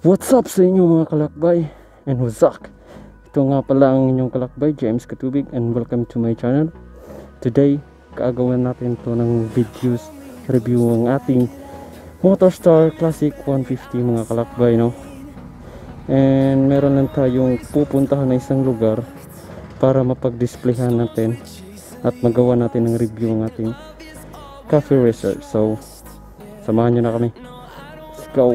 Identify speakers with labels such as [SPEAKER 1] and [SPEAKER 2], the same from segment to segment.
[SPEAKER 1] What's up sa inyo mga kalakbay? And wazak Ito nga pala ang inyong kalakbay James Katubig and welcome to my channel. Today kaagawan natin to ng videos review ang ating Motorstar Classic 150 mga kalakbay no? And meron lang tayong pupuntahan na isang lugar para mapag-displayhan natin at magawa natin ng review ng ating Cafe Racer So samahan nyo na kami Let's go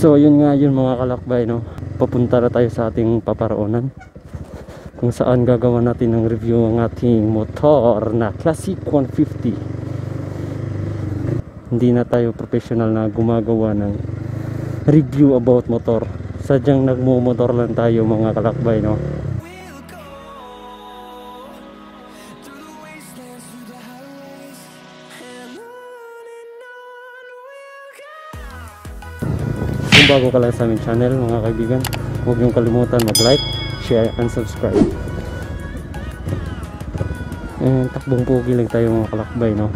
[SPEAKER 1] So yun nga yun mga kalakbay no. Papunta na tayo sa ating paparoonan. Kung saan gagawa natin ng review ang ating motor na Classic 150. Hindi na tayo professional na gumagawa ng review about motor. Sadyang nagmumotor lang tayo mga kalakbay no. Bago ka lang sa aming channel mga kaibigan, huwag niyong kalimutan mag-like, share, and subscribe. And takbong pugi lang tayo mga kalakbay, no?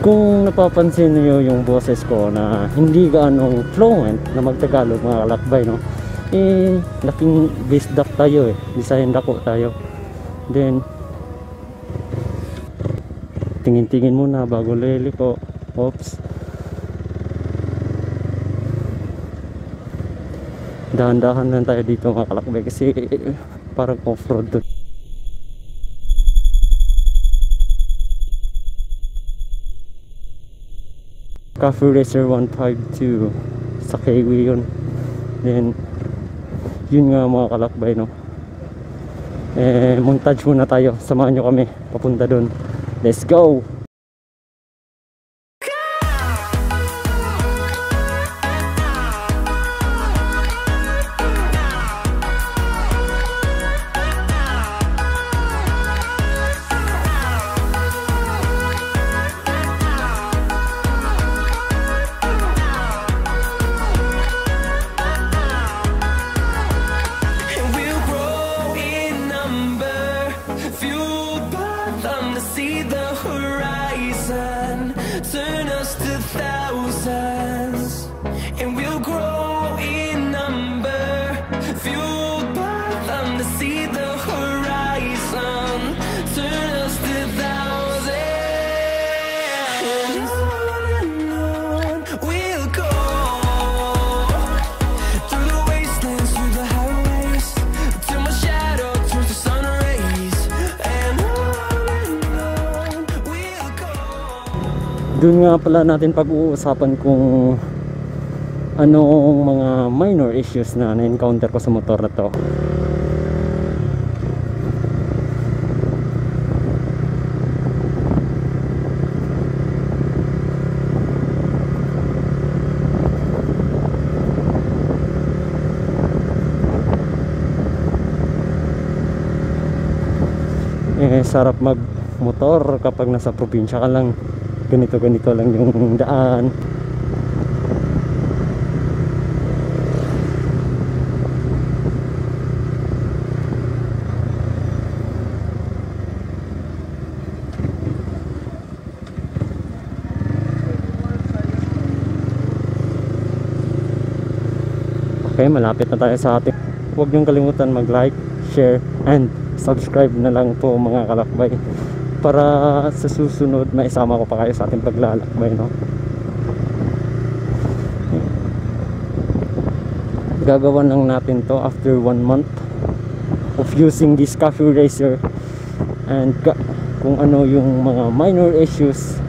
[SPEAKER 1] Kung napapansin niyo yung boses ko na hindi gaano fluent na magtagalog mga kalakbay, no? Eh, laking base duck tayo eh. Bisayan dako tayo. Then, tingin-tingin muna bago lili ko. Oops. Dahan-dahan lang tayo dito mga kalakbay kasi parang off-road to. Cafe Racer 152 sa Kiwi yun. Then yun nga mga kalakbay no? Eh montage muna tayo. Samahan nyo kami. Papunta dun. Let's go Doon nga pala natin pag-uusapan kung anong mga minor issues na na-encounter ko sa motor na to. eh sarap mag motor kapag nasa probinsya ka lang ganito ganito lang yung daan Okay, malapit na tayo sa ating. Huwag niyong kalimutan mag-like, share, and subscribe na lang po mga kalakbay para sa susunod maisama ko pa kayo sa ating paglalakbay no? Gagawan lang natin to after one month of using this coffee racer and kung ano yung mga minor issues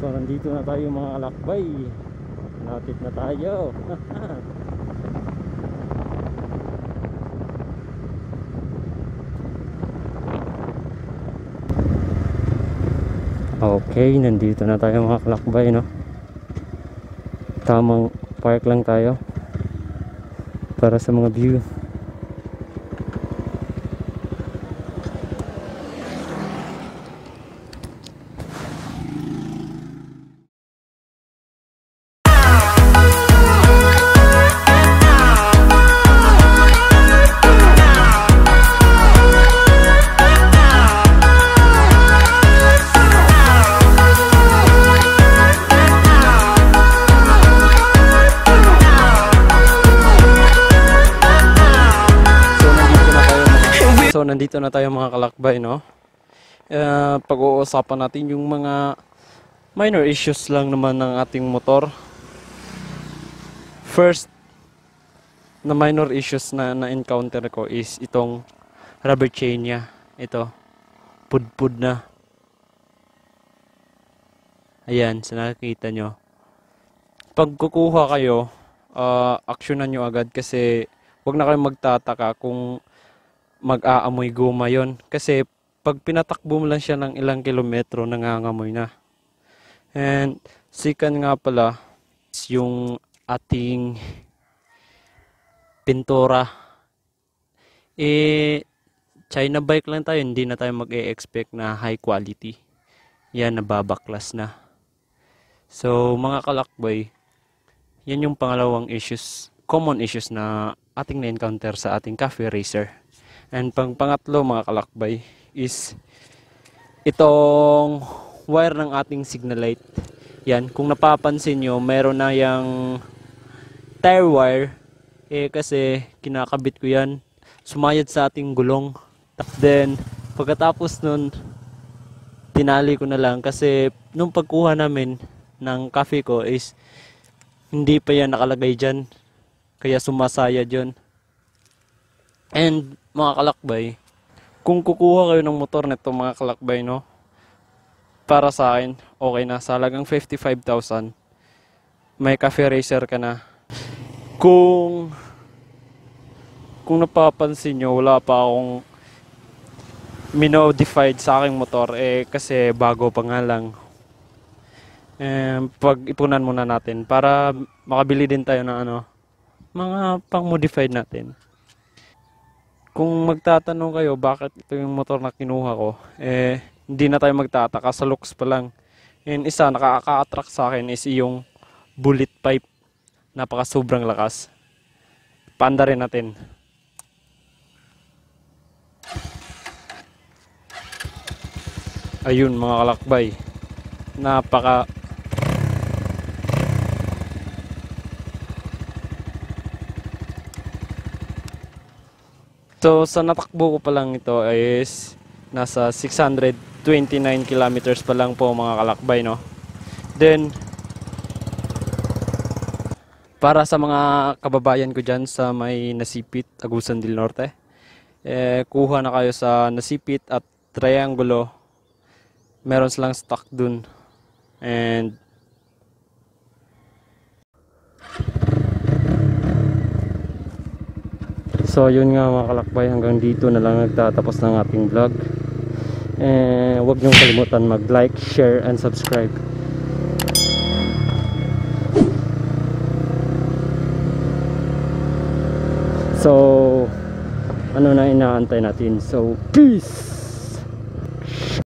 [SPEAKER 1] So nandito na tayo mga alakbay Lapit na tayo. Okay, nandito na tayo mga kalakbay no? Tamang park lang tayo Para sa mga view. Nandito na tayo mga kalakbay no. Eh, pag-uusapan natin yung mga minor issues lang naman ng ating motor. First na minor issues na na-encounter ko is itong rubber chain niya. Ito. Pudpud na. Ayan, sa nakikita nyo. Pag kukuha kayo, ah, aksyonan nyo agad kasi wag na kayong magtataka kung mag-aamoy guma yon kasi pag pinatakbo mo lang siya ng ilang kilometro nangangamoy na. And second nga pala yung ating pintura. Eh China bike lang tayo hindi na tayo mag-e-expect na high quality. Yan nababaklas na. So mga kalakbay yan yung pangalawang issues common issues na ating na-encounter sa ating cafe racer And pang pangatlo mga kalakbay is itong wire ng ating signal light. Yan, kung napapansin nyo, meron na yung tire wire. Eh kasi kinakabit ko yan. Sumayad sa ating gulong. Then, pagkatapos nun, tinali ko na lang kasi nung pagkuha namin ng cafe ko is hindi pa yan nakalagay dyan. Kaya sumasayad yun. And mga kalakbay, kung kukuha kayo ng motor nito mga kalakbay, no? Para sa akin, okay na. Sa halagang 55,000, may cafe racer ka na. Kung kung napapansin nyo, wala pa akong minodified sa aking motor eh kasi bago pa nga lang eh, pag-ipunan muna natin para makabili din tayo ng ano mga pang modified natin kung magtatanong kayo bakit ito yung motor na kinuha ko, eh, hindi na tayo magtataka sa looks pa lang. And isa, nakaka-attract sa akin is yung bullet pipe. Napaka sobrang lakas. Panda rin natin. Ayun mga kalakbay. Napaka So sa natakbo ko pa lang ito is nasa 629 kilometers pa lang po mga kalakbay no. Then para sa mga kababayan ko dyan sa may Nasipit, Agusan del Norte, eh, kuha na kayo sa Nasipit at Triangulo. Meron silang stock dun. And So yun nga mga kalakbay hanggang dito na lang nagtatapos ng ating vlog. Eh, huwag niyong kalimutan mag-like, share, and subscribe. So, ano na inaantay natin? So, peace!